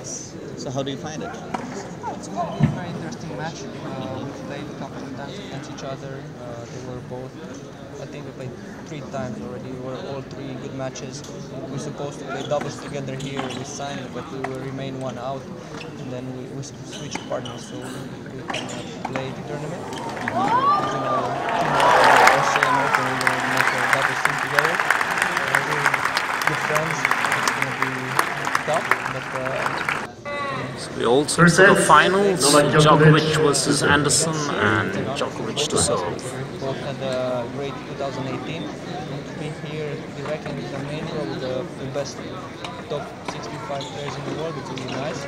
Yes. So how do you find it? It's going to be a very interesting match. Uh, we played a couple of times against each other. Uh, they were both, I think we played three times already. We were all three good matches. We were supposed to play doubles together here. We signed, but we will remain one out. And then we, we switched partners so we, we can uh, play the tournament. Using a Australian Open, we're going to make a doubles team together. We're good friends. It's going to be tough, but uh, We also saw the finals, Djokovic versus Anderson and Djokovic to serve. Both had a great 2018. And to be here directly in the main draw with the, the best top 65 players in the world, it's really nice.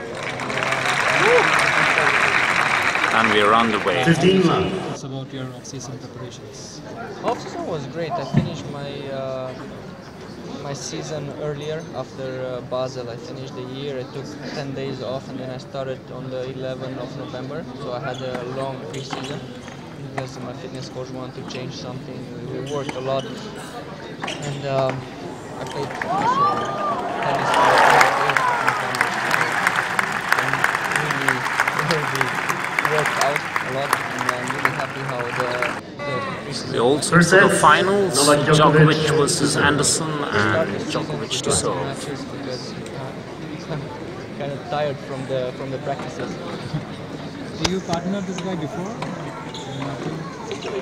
And we are underway. 15 love. It's about your off-season preparations. Off-season was great. I finished my uh, my season earlier after uh, Basel. I finished the year. I took 10 days off and then I started on the 11th of November. So I had a long pre-season because my fitness coach wanted to change something. We worked a lot and um, I played tennis and really, really worked out lot and I'm really happy how the, the pre-season We also saw the finals, Djokovic versus Anderson and Djokovic to serve. matches because uh, I'm kind of tired from the from the practices. Do you partner this guy before?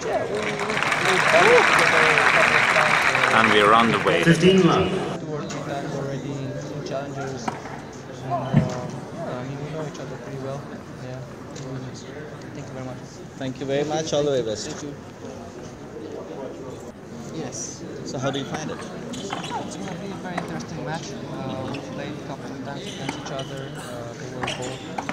Yeah, we, we, we played together a couple of times. And we are underway. 15 love. Uh, two or three times already in, in challengers. And, uh, yeah, I mean we know each other pretty well. Yeah. Thank you very much. Thank you very much. All the way best. Thank you. Yes. So how do you find it? It's going to be a very interesting match. Uh, we played a couple of times against each other. Uh, they were both, I think we